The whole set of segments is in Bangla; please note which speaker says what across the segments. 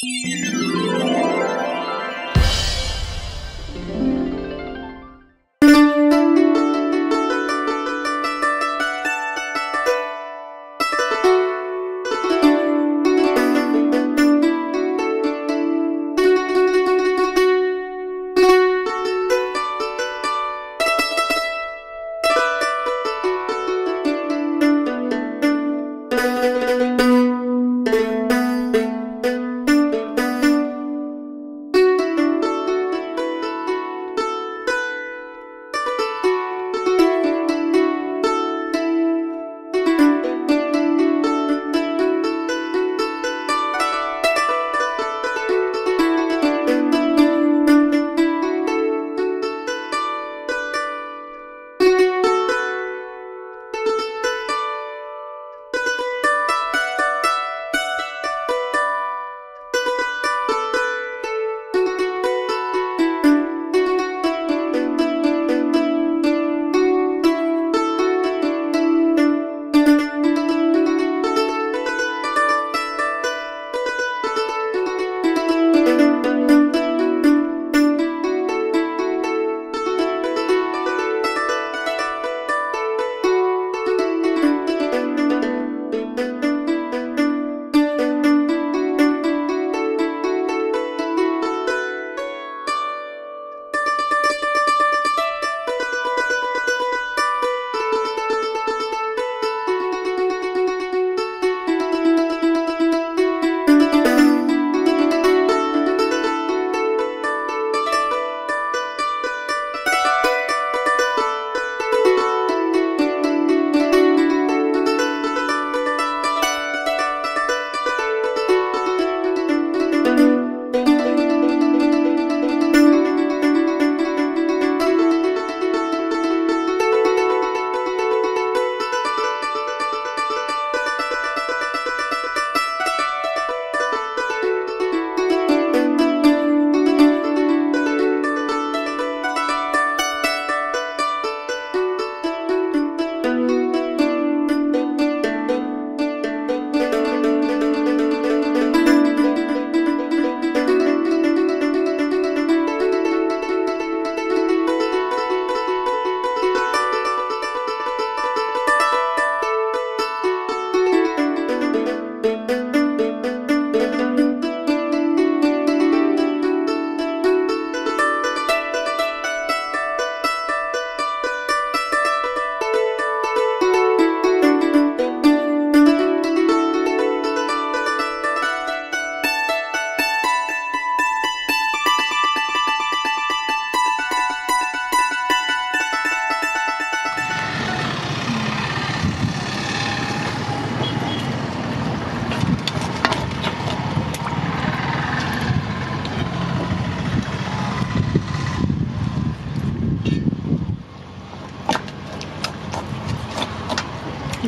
Speaker 1: Música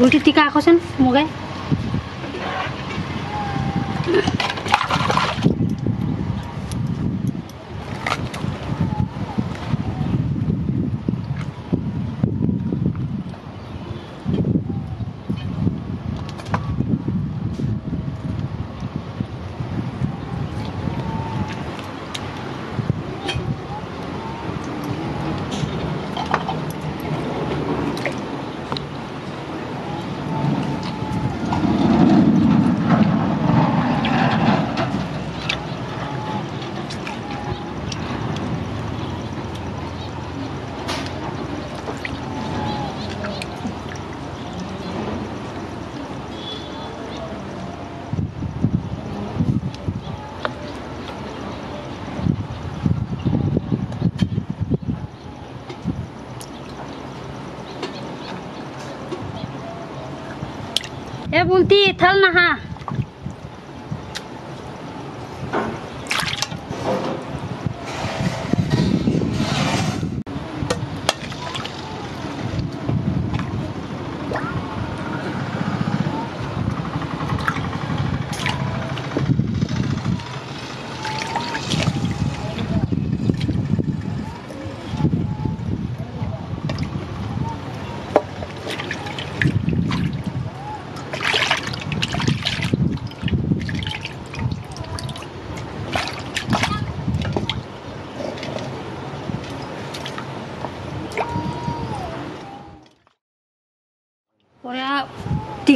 Speaker 1: tika ako san, mugay. Bulti थल नहा।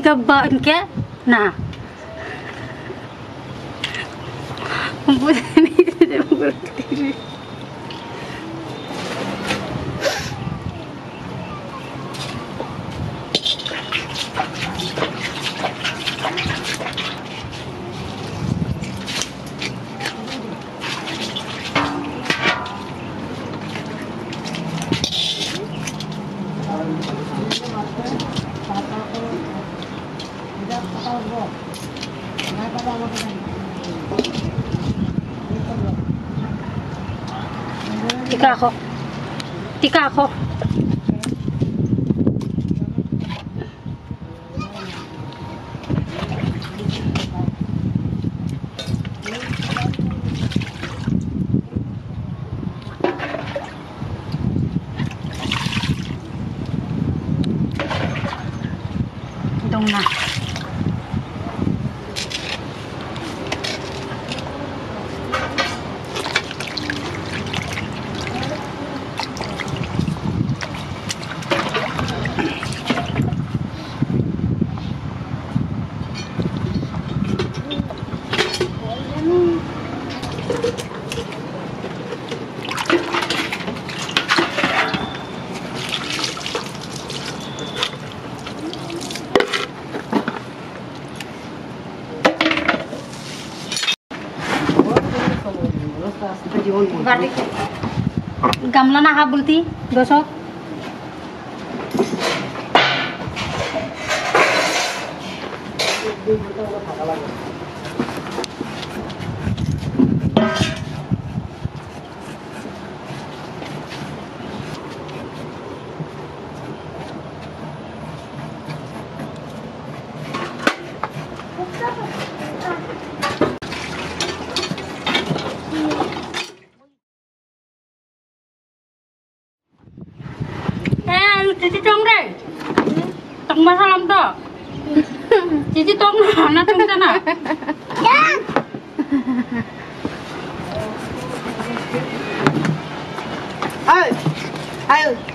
Speaker 1: का बन के ना बुझे नहीं Tika ako. Tika ako. Dong na. गमला ना हाँ बोलती दो सौ tong chị to cici tong na tong jana
Speaker 2: Oh, oh.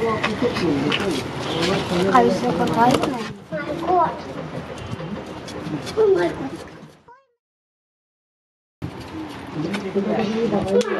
Speaker 2: 会
Speaker 1: 社が入るの。
Speaker 2: Thank you.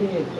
Speaker 2: ええ、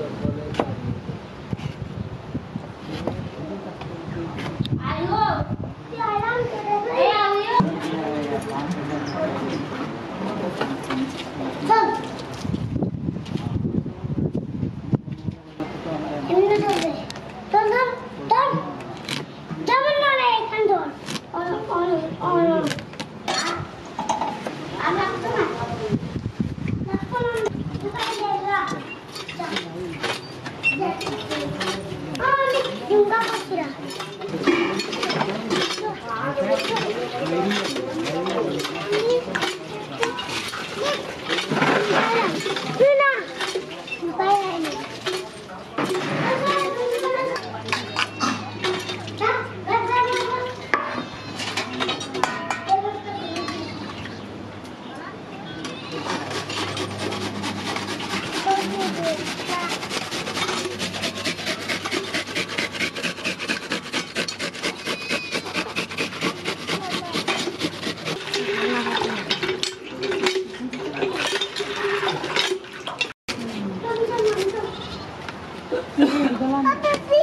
Speaker 1: Mama.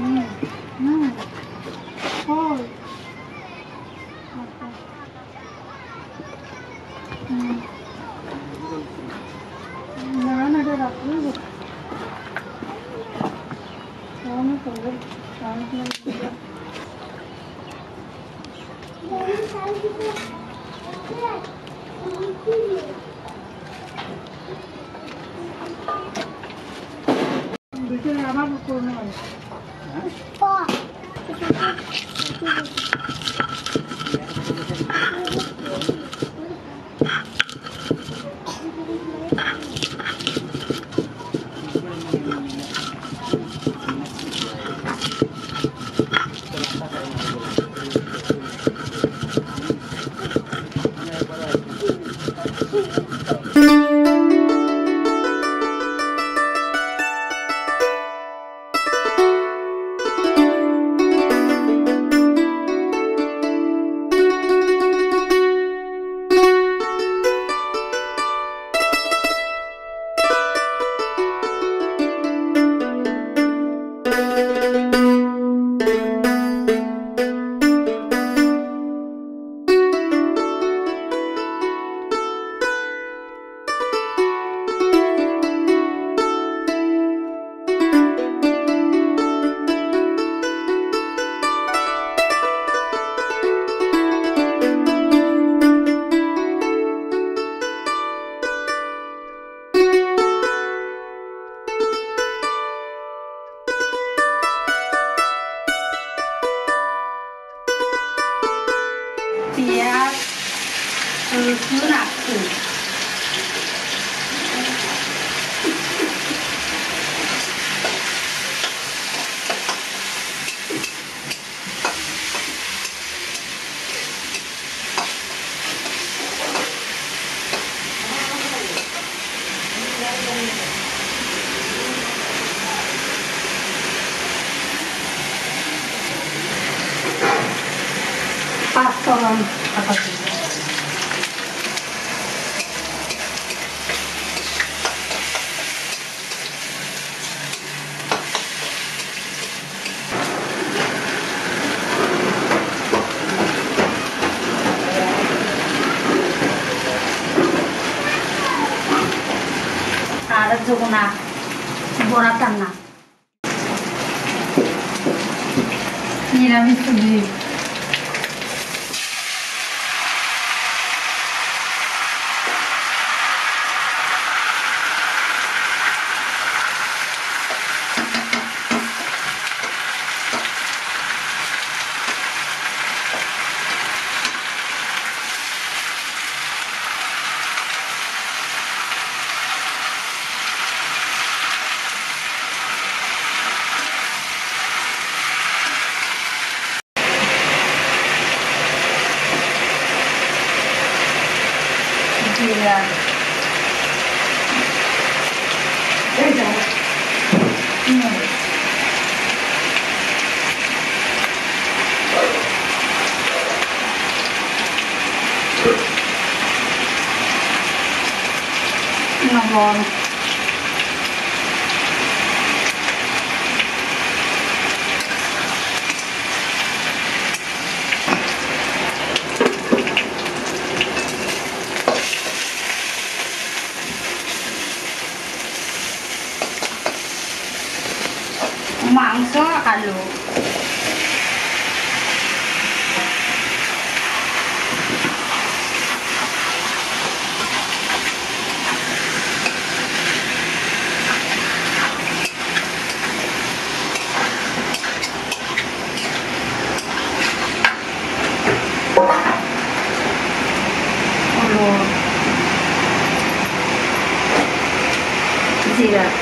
Speaker 1: うん。うん Luna. Jamuna বড়া রান্না নিরামিষ সবজি that.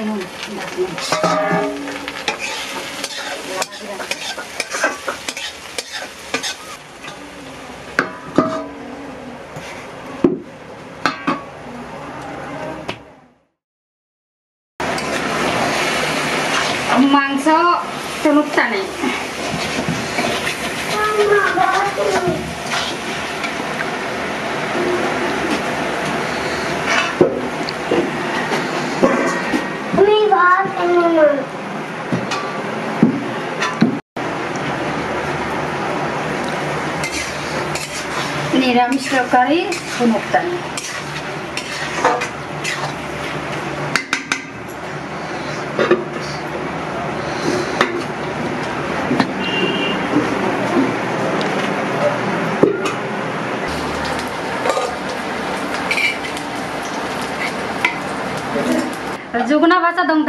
Speaker 1: いもの好きしね。নিরামিষ তরকারি টনুক টানে যুগনা ভাষা দম